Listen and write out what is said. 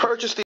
purchase the